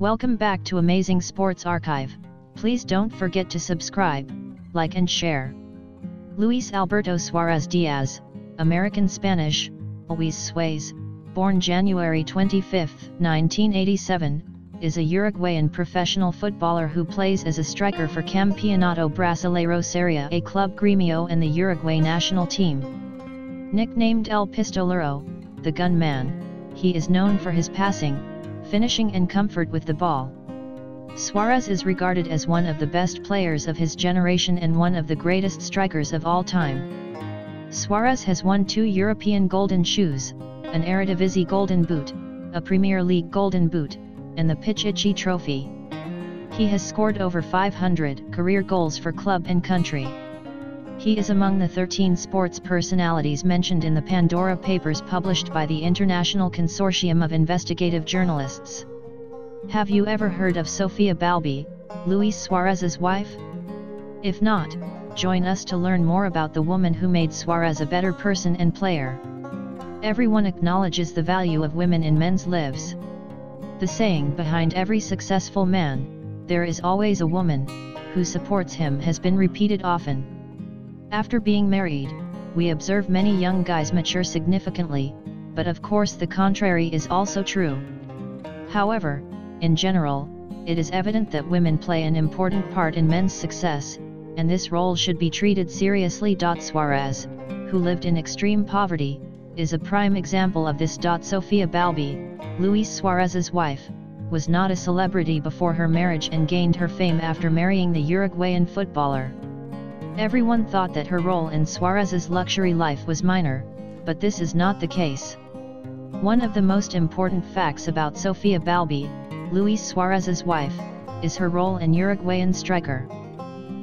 Welcome back to Amazing Sports Archive. Please don't forget to subscribe, like and share. Luis Alberto Suarez Diaz, American Spanish, Luis Suez, born January 25, 1987, is a Uruguayan professional footballer who plays as a striker for Campeonato Brasileiro Serie A club Grêmio and the Uruguay national team. Nicknamed El Pistolero, the gunman, he is known for his passing, finishing and comfort with the ball. Suarez is regarded as one of the best players of his generation and one of the greatest strikers of all time. Suarez has won two European Golden Shoes, an Eredivisie Golden Boot, a Premier League Golden Boot, and the Pichichi Trophy. He has scored over 500 career goals for club and country. He is among the 13 sports personalities mentioned in the Pandora Papers published by the International Consortium of Investigative Journalists. Have you ever heard of Sofia Balbi, Luis Suarez's wife? If not, join us to learn more about the woman who made Suarez a better person and player. Everyone acknowledges the value of women in men's lives. The saying behind every successful man, there is always a woman, who supports him has been repeated often. After being married, we observe many young guys mature significantly, but of course the contrary is also true. However, in general, it is evident that women play an important part in men's success, and this role should be treated seriously. Suarez, who lived in extreme poverty, is a prime example of this. Sofia Balbi, Luis Suarez's wife, was not a celebrity before her marriage and gained her fame after marrying the Uruguayan footballer. Everyone thought that her role in Suarez's luxury life was minor, but this is not the case. One of the most important facts about Sofia Balbi, Luis Suarez's wife, is her role in Uruguayan striker.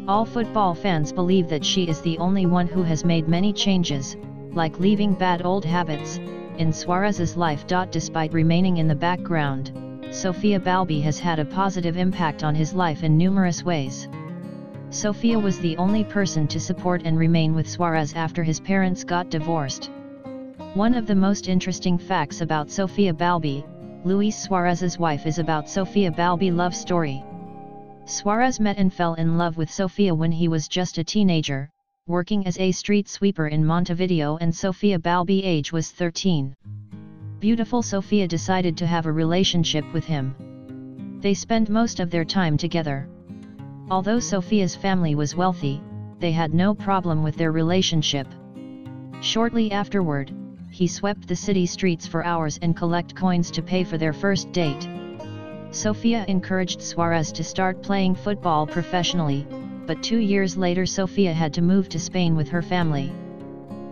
All football fans believe that she is the only one who has made many changes, like leaving bad old habits, in Suarez's life. Despite remaining in the background, Sofia Balbi has had a positive impact on his life in numerous ways. Sofia was the only person to support and remain with Suarez after his parents got divorced. One of the most interesting facts about Sofia Balbi, Luis Suarez's wife is about Sofia Balbi love story. Suarez met and fell in love with Sofia when he was just a teenager, working as a street sweeper in Montevideo and Sofia Balbi age was 13. Beautiful Sofia decided to have a relationship with him. They spend most of their time together. Although Sofia's family was wealthy, they had no problem with their relationship. Shortly afterward, he swept the city streets for hours and collect coins to pay for their first date. Sofia encouraged Suarez to start playing football professionally, but two years later Sofia had to move to Spain with her family.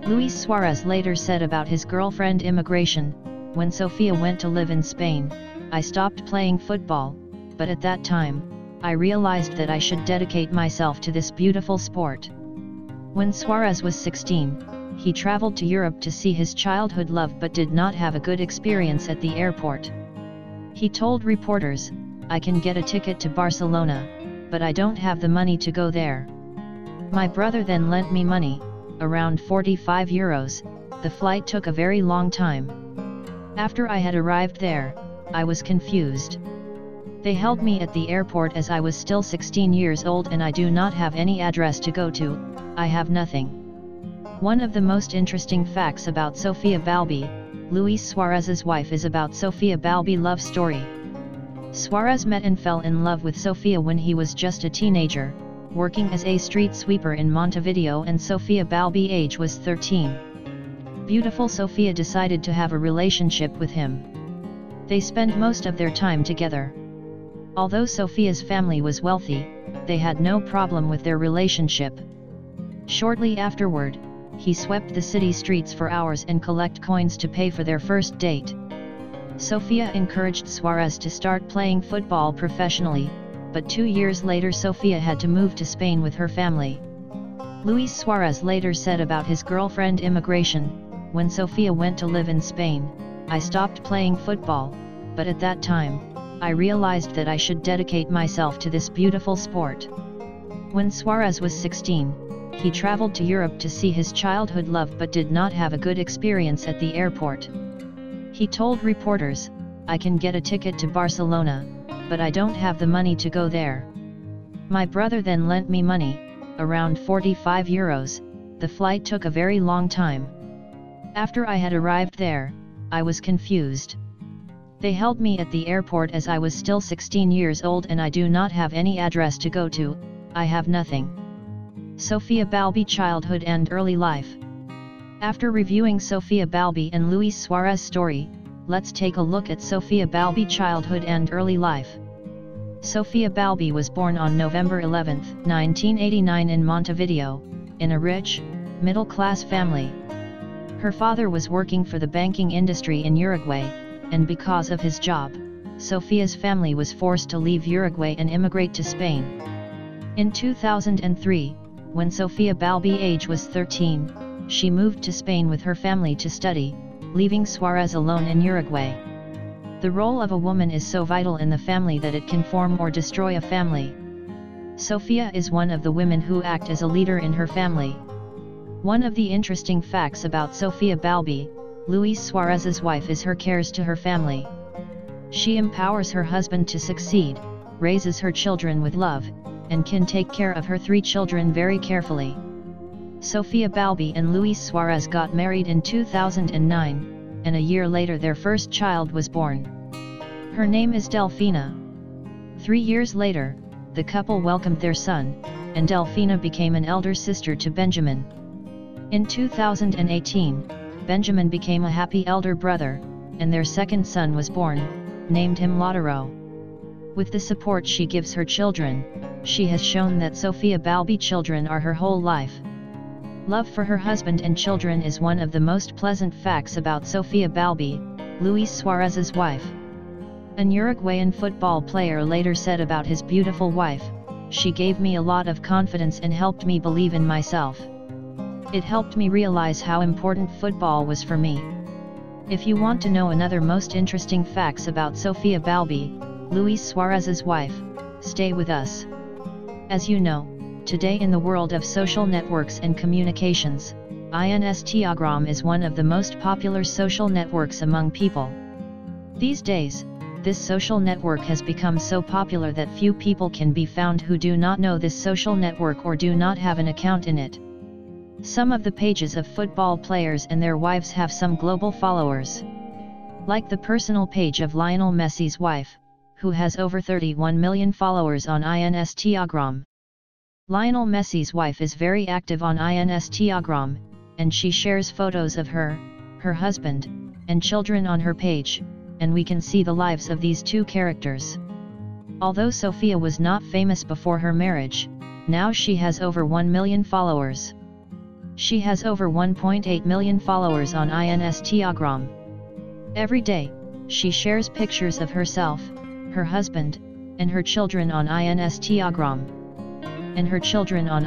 Luis Suarez later said about his girlfriend immigration, when Sofia went to live in Spain, I stopped playing football, but at that time, I realized that I should dedicate myself to this beautiful sport. When Suarez was 16, he traveled to Europe to see his childhood love but did not have a good experience at the airport. He told reporters, I can get a ticket to Barcelona, but I don't have the money to go there. My brother then lent me money, around 45 euros, the flight took a very long time. After I had arrived there, I was confused. They held me at the airport as I was still 16 years old and I do not have any address to go to, I have nothing. One of the most interesting facts about Sofia Balbi, Luis Suarez's wife is about Sofia Balbi love story. Suarez met and fell in love with Sofia when he was just a teenager, working as a street sweeper in Montevideo and Sofia Balbi age was 13. Beautiful Sofia decided to have a relationship with him. They spend most of their time together. Although Sofia's family was wealthy, they had no problem with their relationship. Shortly afterward, he swept the city streets for hours and collect coins to pay for their first date. Sofia encouraged Suarez to start playing football professionally, but two years later Sofia had to move to Spain with her family. Luis Suarez later said about his girlfriend immigration, when Sofia went to live in Spain, I stopped playing football, but at that time, I realized that I should dedicate myself to this beautiful sport. When Suarez was 16, he traveled to Europe to see his childhood love but did not have a good experience at the airport. He told reporters, I can get a ticket to Barcelona, but I don't have the money to go there. My brother then lent me money, around 45 euros, the flight took a very long time. After I had arrived there, I was confused. They held me at the airport as I was still 16 years old and I do not have any address to go to, I have nothing. Sofia Balbi Childhood and Early Life After reviewing Sofia Balbi and Luis Suarez story, let's take a look at Sofia Balbi childhood and early life. Sofia Balbi was born on November 11, 1989 in Montevideo, in a rich, middle-class family. Her father was working for the banking industry in Uruguay, and because of his job, Sofia's family was forced to leave Uruguay and immigrate to Spain. In 2003, when Sofia Balbi age was 13, she moved to Spain with her family to study, leaving Suarez alone in Uruguay. The role of a woman is so vital in the family that it can form or destroy a family. Sofia is one of the women who act as a leader in her family. One of the interesting facts about Sofia Balbi, Luis Suarez's wife is her cares to her family. She empowers her husband to succeed, raises her children with love, and can take care of her three children very carefully. Sofia Balbi and Luis Suarez got married in 2009, and a year later their first child was born. Her name is Delfina. Three years later, the couple welcomed their son, and Delfina became an elder sister to Benjamin. In 2018, Benjamin became a happy elder brother, and their second son was born, named him Lautaro. With the support she gives her children, she has shown that Sofia Balbi children are her whole life. Love for her husband and children is one of the most pleasant facts about Sofia Balbi, Luis Suarez's wife. An Uruguayan football player later said about his beautiful wife, she gave me a lot of confidence and helped me believe in myself. It helped me realize how important football was for me. If you want to know another most interesting facts about Sofia Balbi, Luis Suarez's wife, stay with us. As you know, Today in the world of social networks and communications, Instagram is one of the most popular social networks among people. These days, this social network has become so popular that few people can be found who do not know this social network or do not have an account in it. Some of the pages of football players and their wives have some global followers. Like the personal page of Lionel Messi's wife, who has over 31 million followers on Instagram. Lionel Messi's wife is very active on Instagram, and she shares photos of her, her husband, and children on her page, and we can see the lives of these two characters. Although Sofia was not famous before her marriage, now she has over 1 million followers. She has over 1.8 million followers on Instagram. Every day, she shares pictures of herself, her husband, and her children on Instagram and her children on